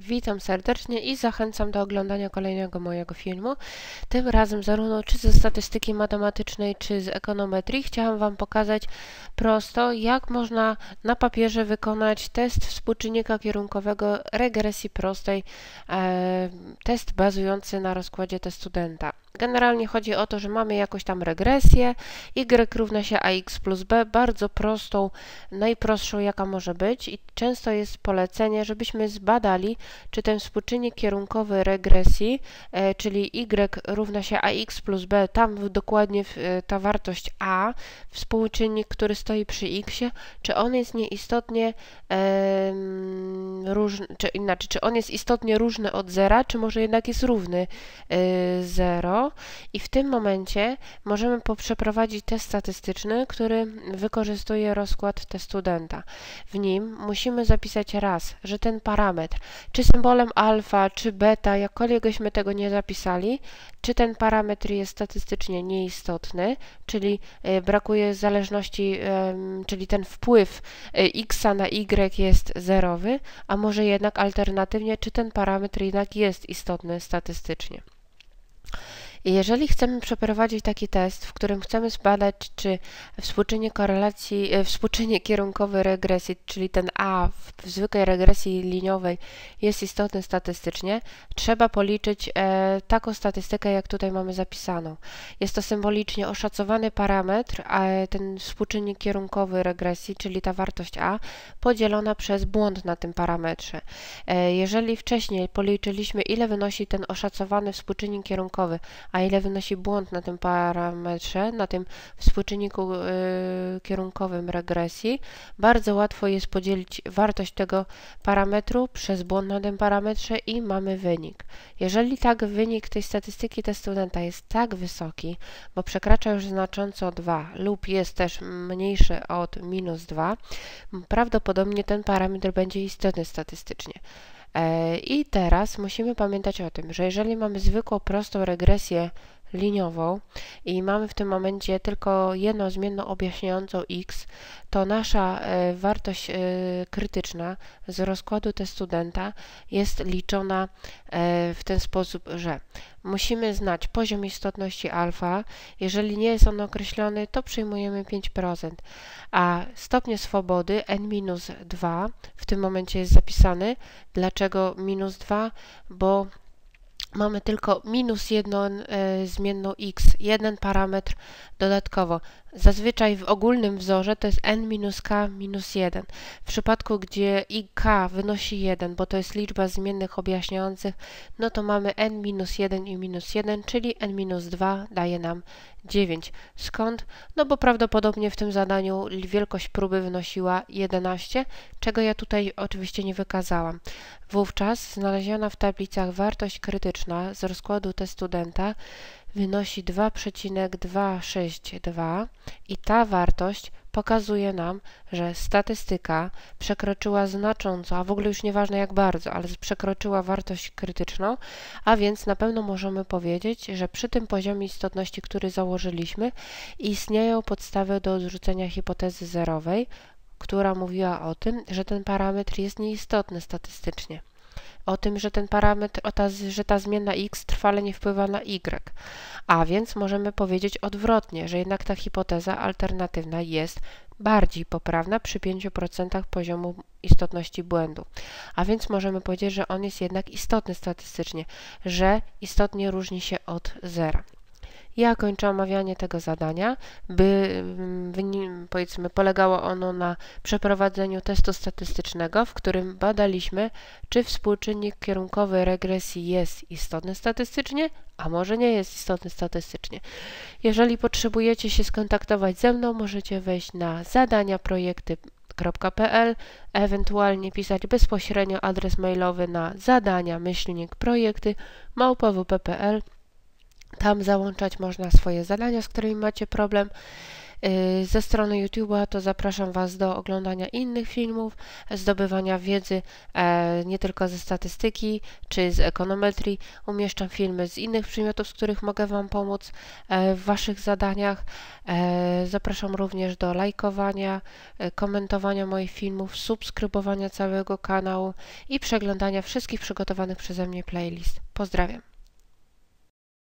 Witam serdecznie i zachęcam do oglądania kolejnego mojego filmu. Tym razem zarówno czy ze statystyki matematycznej, czy z ekonometrii chciałam Wam pokazać prosto, jak można na papierze wykonać test współczynnika kierunkowego regresji prostej, e, test bazujący na rozkładzie testu studenta. Generalnie chodzi o to, że mamy jakąś tam regresję, y równa się ax plus b, bardzo prostą, najprostszą jaka może być i często jest polecenie, żebyśmy zbadali, czy ten współczynnik kierunkowy regresji, e, czyli y równa się ax plus b, tam dokładnie e, ta wartość a, współczynnik, który stoi przy x, czy on jest nieistotnie e, różny, czy inaczej, czy on jest istotnie różny od zera, czy może jednak jest równy e, 0, i w tym momencie możemy przeprowadzić test statystyczny, który wykorzystuje rozkład testu studenta. W nim musimy zapisać raz, że ten parametr, czy symbolem alfa, czy beta, jakkolwiekśmy tego nie zapisali, czy ten parametr jest statystycznie nieistotny, czyli e, brakuje zależności, czyli ten wpływ e, x na y jest zerowy, a może jednak alternatywnie, czy ten parametr jednak jest istotny statystycznie. Jeżeli chcemy przeprowadzić taki test, w którym chcemy zbadać, czy współczynnik korelacji, e, współczynnik kierunkowy regresji, czyli ten A w zwykłej regresji liniowej jest istotny statystycznie, trzeba policzyć e, taką statystykę, jak tutaj mamy zapisaną. Jest to symbolicznie oszacowany parametr, a ten współczynnik kierunkowy regresji, czyli ta wartość A, podzielona przez błąd na tym parametrze. E, jeżeli wcześniej policzyliśmy, ile wynosi ten oszacowany współczynnik kierunkowy, a ile wynosi błąd na tym parametrze, na tym współczynniku y, kierunkowym regresji, bardzo łatwo jest podzielić wartość tego parametru przez błąd na tym parametrze i mamy wynik. Jeżeli tak wynik tej statystyki testu studenta jest tak wysoki, bo przekracza już znacząco 2 lub jest też mniejszy od minus 2, prawdopodobnie ten parametr będzie istotny statystycznie. E, I teraz musimy pamiętać o tym, że jeżeli mamy zwykłą prostą regresję liniową i mamy w tym momencie tylko jedną zmienną objaśniającą x, to nasza e, wartość e, krytyczna z rozkładu testu studenta jest liczona e, w ten sposób, że musimy znać poziom istotności alfa. Jeżeli nie jest on określony, to przyjmujemy 5%, a stopnie swobody n-2 w tym momencie jest zapisany. Dlaczego minus 2? Bo mamy tylko minus jedną e, zmienną x, jeden parametr dodatkowo. Zazwyczaj w ogólnym wzorze to jest n minus k minus 1. W przypadku, gdzie i k wynosi 1, bo to jest liczba zmiennych objaśniających, no to mamy n minus 1 i minus 1, czyli n minus 2 daje nam 9. Skąd? No bo prawdopodobnie w tym zadaniu wielkość próby wynosiła 11, czego ja tutaj oczywiście nie wykazałam. Wówczas znaleziona w tablicach wartość krytyczna z rozkładu testu studenta wynosi 2,262 i ta wartość pokazuje nam, że statystyka przekroczyła znacząco, a w ogóle już nieważne jak bardzo, ale przekroczyła wartość krytyczną, a więc na pewno możemy powiedzieć, że przy tym poziomie istotności, który założyliśmy, istnieją podstawy do odrzucenia hipotezy zerowej, która mówiła o tym, że ten parametr jest nieistotny statystycznie o tym, że ten parametr, ta, że ta zmienna x trwale nie wpływa na y. A więc możemy powiedzieć odwrotnie, że jednak ta hipoteza alternatywna jest bardziej poprawna przy 5% poziomu istotności błędu. A więc możemy powiedzieć, że on jest jednak istotny statystycznie, że istotnie różni się od zera. Ja kończę omawianie tego zadania, by mm, powiedzmy polegało ono na przeprowadzeniu testu statystycznego, w którym badaliśmy, czy współczynnik kierunkowy regresji jest istotny statystycznie, a może nie jest istotny statystycznie. Jeżeli potrzebujecie się skontaktować ze mną, możecie wejść na zadania projekty.pl, ewentualnie pisać bezpośrednio adres mailowy na zadania myślnik projekty tam załączać można swoje zadania, z którymi macie problem. y, ze strony YouTube'a, to zapraszam Was do oglądania innych filmów, zdobywania wiedzy e, nie tylko ze statystyki czy z ekonometrii. Umieszczam filmy z innych przedmiotów, z których mogę Wam pomóc e, w Waszych zadaniach. E, zapraszam również do lajkowania, komentowania moich filmów, subskrybowania całego kanału i przeglądania wszystkich przygotowanych przeze mnie playlist. Pozdrawiam.